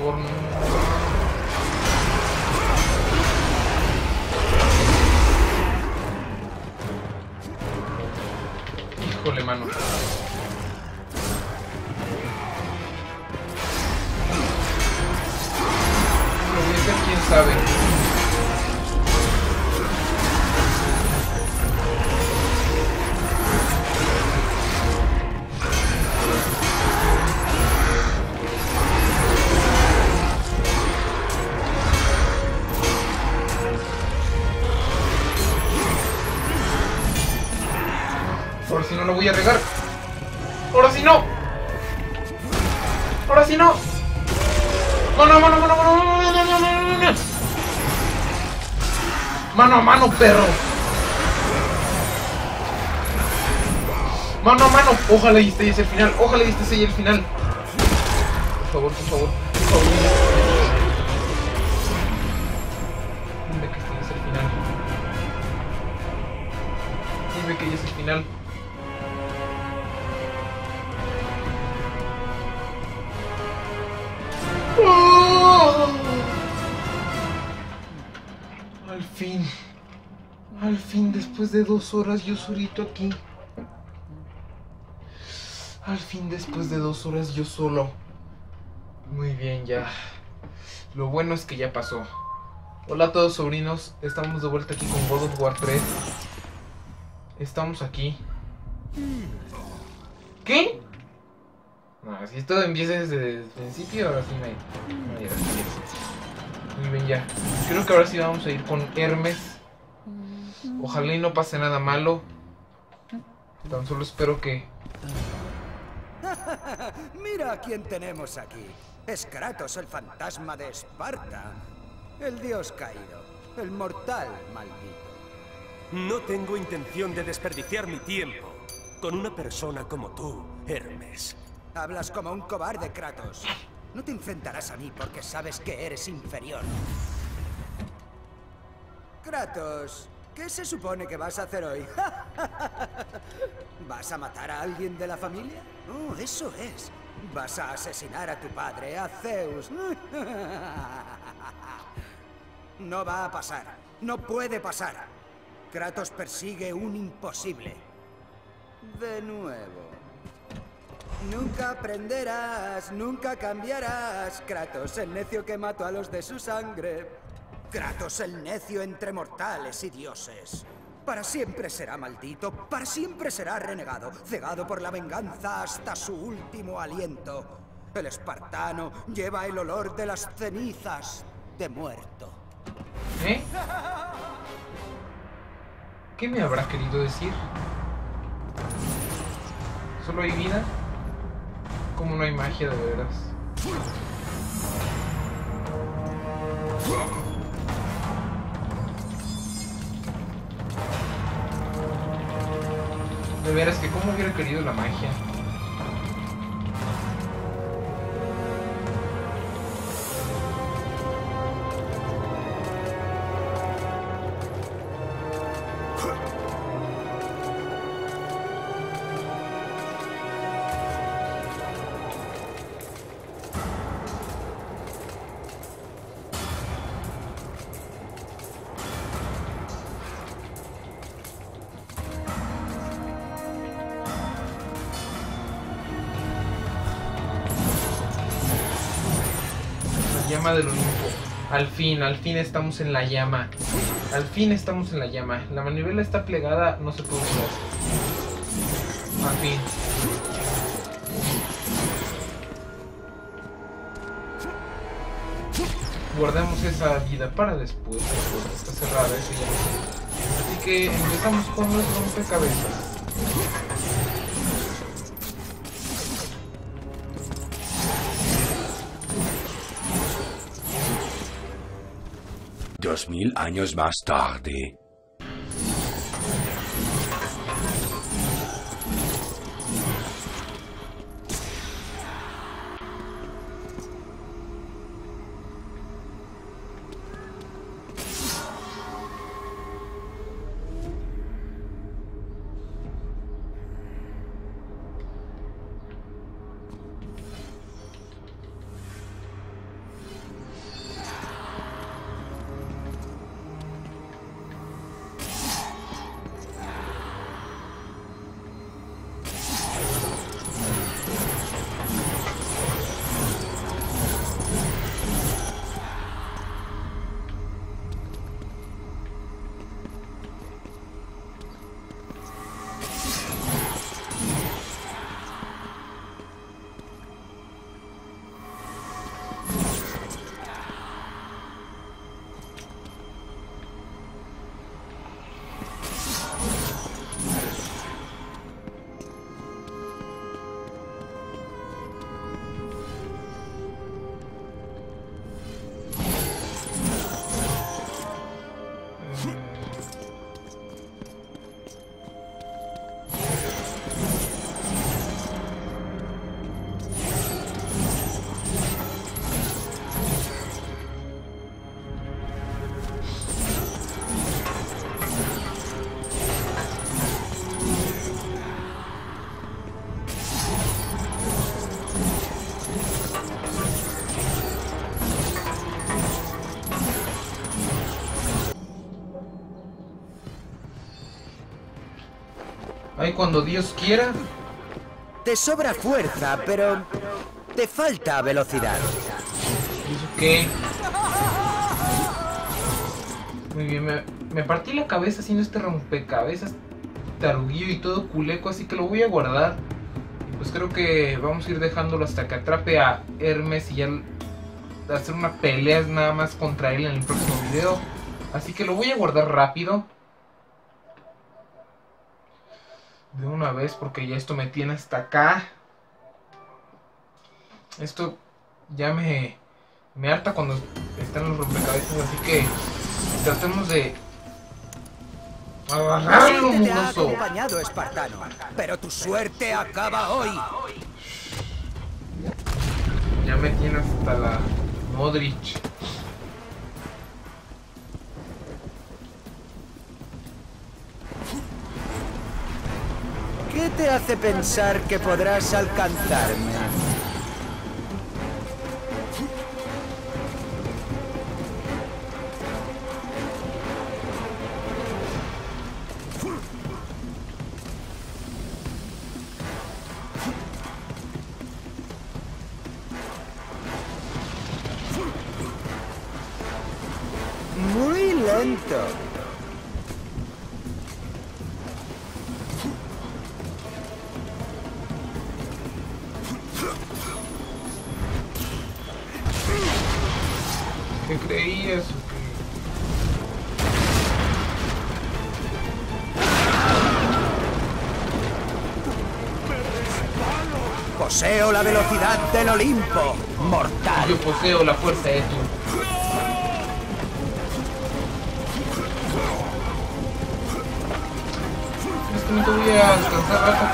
por voy a regar. Ahora sí no. Ahora sí no. Mano, mano, mano, mano, mano, mano, mano. A mano, perro. Mano a mano. Ojalá y este es el final. Ojalá y este sea el final. Por favor, por favor. Por favor. Que ya es el final. Después de dos horas yo solito aquí. Al fin, después de dos horas yo solo. Muy bien, ya. Lo bueno es que ya pasó. Hola a todos sobrinos, estamos de vuelta aquí con God of War 3. Estamos aquí. ¿Qué? No, si esto empieza desde el principio, ahora sí me... Muy bien, ya. Creo que ahora sí vamos a ir con Hermes. Ojalá y no pase nada malo. Tan solo espero que... Mira a quién tenemos aquí. Es Kratos, el fantasma de Esparta. El dios caído. El mortal maldito. No tengo intención de desperdiciar mi tiempo con una persona como tú, Hermes. Hablas como un cobarde, Kratos. No te enfrentarás a mí porque sabes que eres inferior. Kratos, ¿qué se supone que vas a hacer hoy? ¿Vas a matar a alguien de la familia? Oh, eso es. Vas a asesinar a tu padre, a Zeus. No va a pasar. No puede pasar. Kratos persigue un imposible. De nuevo. Nunca aprenderás, nunca cambiarás. Kratos, el necio que mató a los de su sangre. Kratos, el necio entre mortales y dioses. Para siempre será maldito, para siempre será renegado, cegado por la venganza hasta su último aliento. El espartano lleva el olor de las cenizas de muerto. ¿Eh? ¿Qué me habrá querido decir? ¿Solo hay vida? como no hay magia de veras. De veras que como hubiera querido la magia. Del Olimpo. Al fin, al fin estamos en la llama. Al fin estamos en la llama. La manivela está plegada, no se puede usar. Al fin. Guardemos esa vida para después. Está cerrada ese Así que empezamos con nuestro rompecabezas. Dos mil años más tarde. Cuando Dios quiera. Te sobra fuerza, pero te falta velocidad. ¿Y eso qué? Muy bien, me, me partí la cabeza haciendo este rompecabezas taruguillo y todo culeco, así que lo voy a guardar. Y pues creo que vamos a ir dejándolo hasta que atrape a Hermes y ya hacer una pelea nada más contra él en el próximo video. Así que lo voy a guardar rápido. De una vez porque ya esto me tiene hasta acá. Esto ya me, me harta cuando están los rompecabezas, así que tratemos de agarrarlo, te ha acompañado, espartano, pero tu suerte acaba hoy. Ya me tiene hasta la Modric. ¿Qué te hace pensar que podrás alcanzarme? Muy lento. Del Olimpo, mortal. Yo poseo la fuerza de tu. Es que no te voy a alcanzar rato.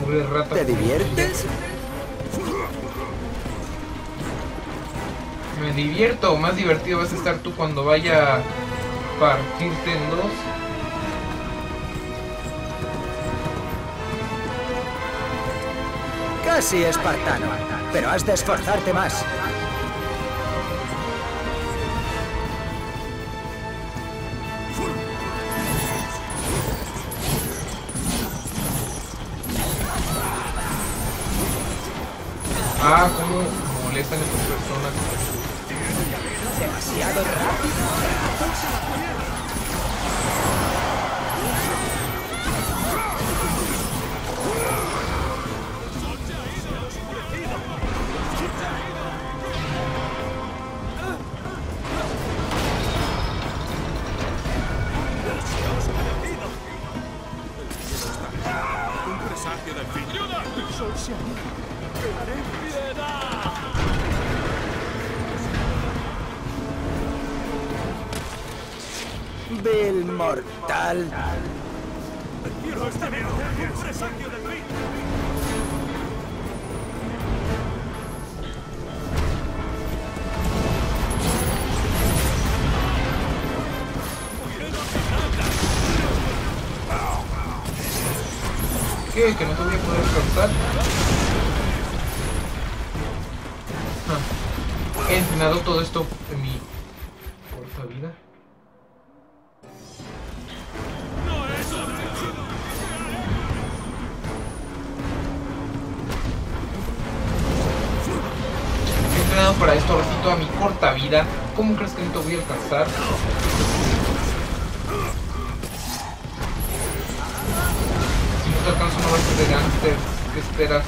Mugre rata. ¿Te diviertes? Me divierto, más divertido vas a estar tú cuando vaya a partirte en dos. Casi espartano, pero has de esforzarte más. Ah, cómo molestan Mortal. ¿Qué? ¿Que no te voy a poder alcanzar? Ah, He entrenado todo esto en mi corta vida. ¿Cómo crees que no te voy a alcanzar? Si no te alcanzo no vas a ser de. ¿Qué esperas?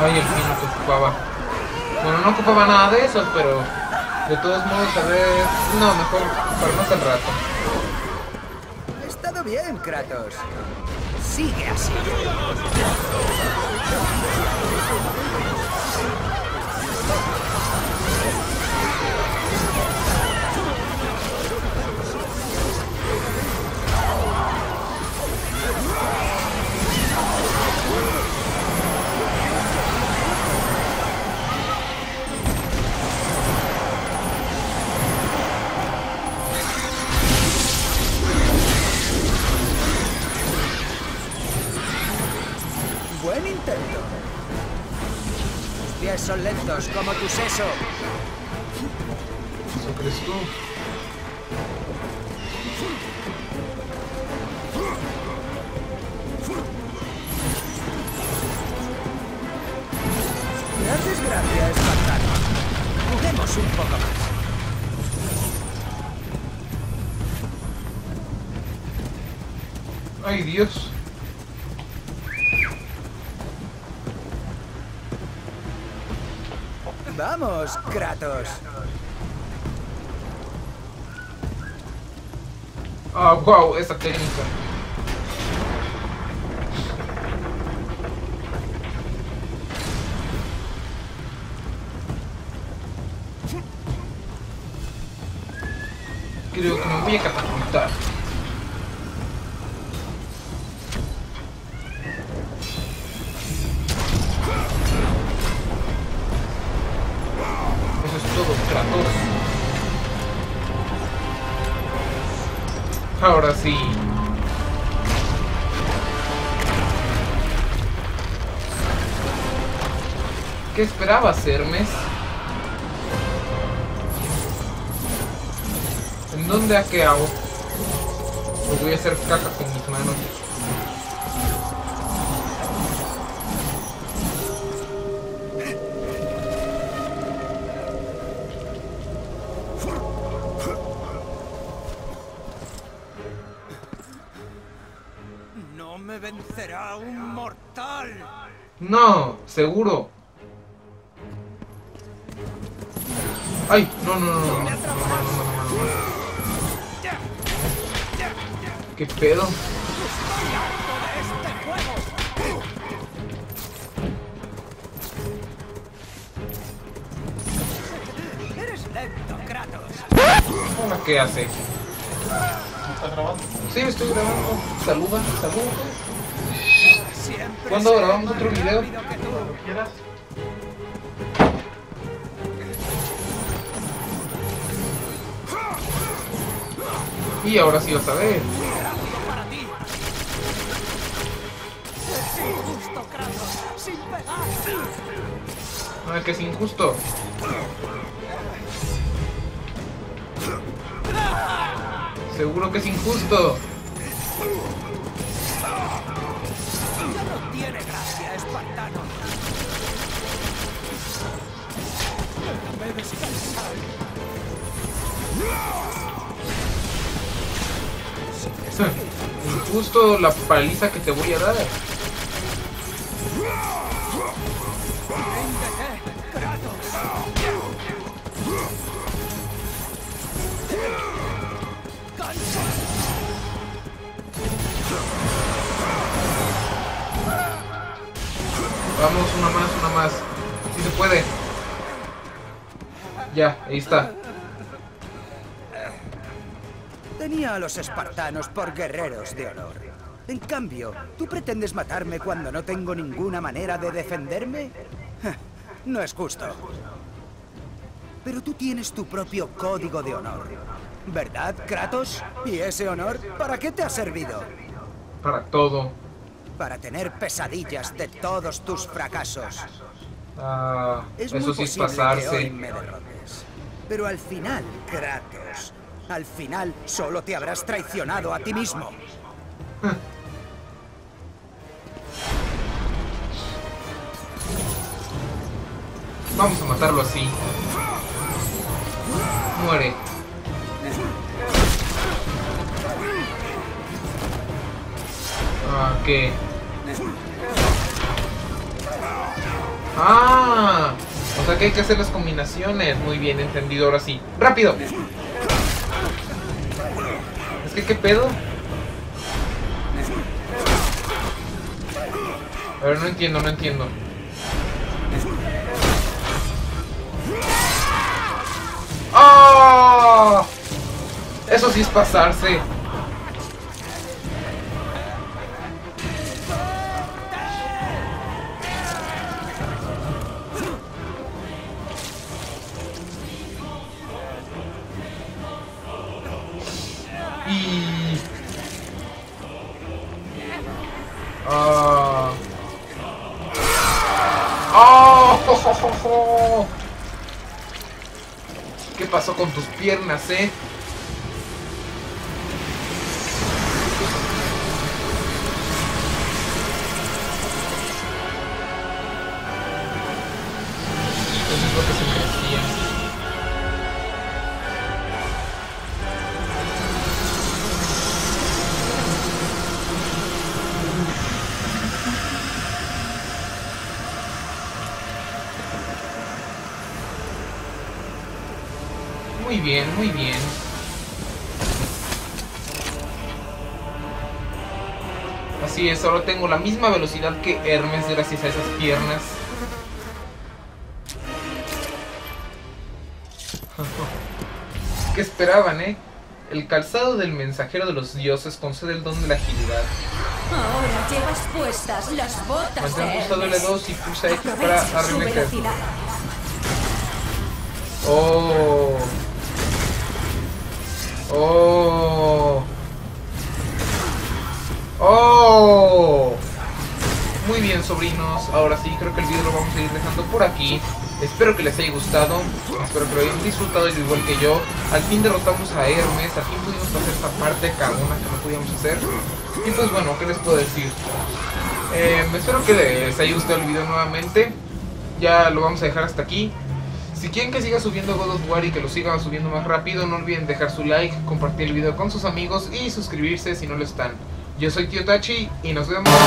Ay, el fin que ocupaba. Bueno, no ocupaba nada de eso, pero de todos modos, a ver. No, mejor para más al rato. Ha estado bien, Kratos. Sigue así. Son lentos como tu seso. ¿Eso crees tú? Me haces gracia, espartano. Juguemos un poco más. Ay, Dios. Vamos, Kratos. Ah, wow, esa técnica. Creo que me voy a catapultar. Ahora sí. ¿Qué esperabas, Hermes? ¿En dónde ha quedado? Lo voy a hacer caca con me vencerá un mortal. No, seguro. Ay, no, no, no, no. no, no, ¿Qué pedo? ¿Qué hace? ¿Estás grabando? Sí, estoy grabando. Saluda, saluda. ¿Cuándo grabamos otro video? Y ahora sí lo sabes. Ah, que es injusto. Seguro que es injusto. Déjame. Injusto la paliza que te voy a dar. Vamos, una más, una más. Si se puede. Ya, ahí está. Tenía a los espartanos por guerreros de honor. En cambio, ¿tú pretendes matarme cuando no tengo ninguna manera de defenderme? No es justo. Pero tú tienes tu propio código de honor. ¿Verdad, Kratos? ¿Y ese honor para qué te ha servido? Para todo. Para tener pesadillas de todos tus fracasos. Ah, Es muy eso sí es posible que hoy pasarse. me derrotes. Pero al final, Kratos, al final solo te habrás traicionado a ti mismo. Vamos a matarlo así. Muere. Ah, ¿qué? Ah, o sea que hay que hacer las combinaciones. Muy bien entendido, ahora sí. ¡Rápido! Es que, ¿qué pedo? A ver, no entiendo, no entiendo. ¡Ah! Eso sí es pasarse. Piernas, eh? Bien, muy bien. Así es, ahora tengo la misma velocidad que Hermes gracias a esas piernas. ¿Qué esperaban, eh? El calzado del mensajero de los dioses concede el don de la agilidad. Ahora llevas puestas las botas Mantén pulsado Hermes. L2 y pulsa X para arremeter. Oh. Oh. Oh. Muy bien, sobrinos. Ahora sí, creo que el video lo vamos a ir dejando por aquí. Espero que les haya gustado. Espero que lo hayan disfrutado al igual que yo. Al fin derrotamos a Hermes. Al fin pudimos hacer esta parte cagona que no podíamos hacer. Y pues bueno, ¿qué les puedo decir? Eh, espero que les haya gustado el video nuevamente. Ya lo vamos a dejar hasta aquí. Si quieren que siga subiendo God of War y que lo siga subiendo más rápido, no olviden dejar su like, compartir el video con sus amigos y suscribirse si no lo están. Yo soy Tío Tachi y nos vemos. Adiós.